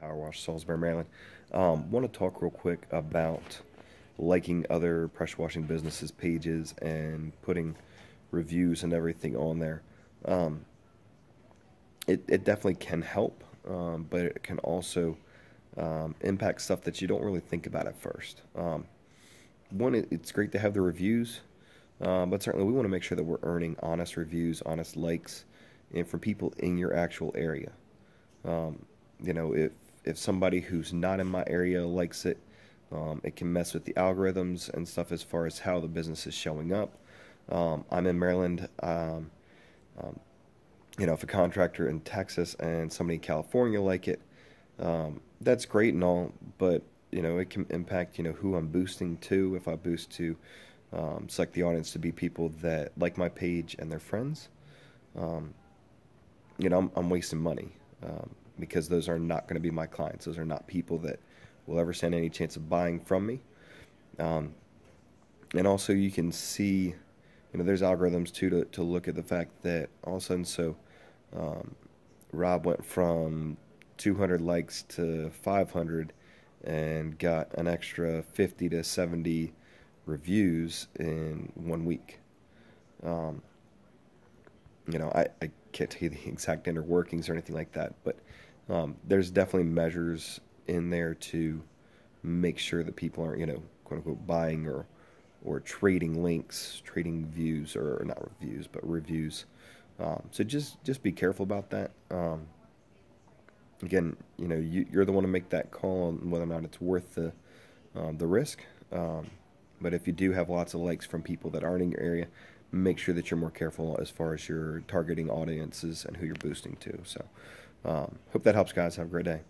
Power Wash, Salisbury, Maryland. Um, want to talk real quick about liking other pressure washing businesses' pages and putting reviews and everything on there. Um, it, it definitely can help, um, but it can also um, impact stuff that you don't really think about at first. Um, one, it, it's great to have the reviews, uh, but certainly we want to make sure that we're earning honest reviews, honest likes, and from people in your actual area. Um, you know, if if somebody who's not in my area likes it, um, it can mess with the algorithms and stuff as far as how the business is showing up. Um, I'm in Maryland. Um, um you know, if a contractor in Texas and somebody in California like it, um, that's great and all, but you know, it can impact you know who I'm boosting to. If I boost to um, select the audience to be people that like my page and their friends, you know, I'm, I'm wasting money because those are not going to be my clients. Those are not people that will ever stand any chance of buying from me. Um, and also, you can see, you know, there's algorithms too to, to look at the fact that all of a sudden, so um, Rob went from 200 likes to 500 and got an extra 50 to 70 reviews in one week. Um, you know, I, I can't tell you the exact inner workings or anything like that, but um, there's definitely measures in there to make sure that people aren't, you know, quote unquote, buying or or trading links, trading views or, not reviews, but reviews. Um, so just just be careful about that. Um, again, you know, you, are the one to make that call on whether or not it's worth the um, the risk. Um, but if you do have lots of likes from people that aren't in your area, make sure that you're more careful as far as your targeting audiences and who you're boosting to. So, um, hope that helps, guys. Have a great day.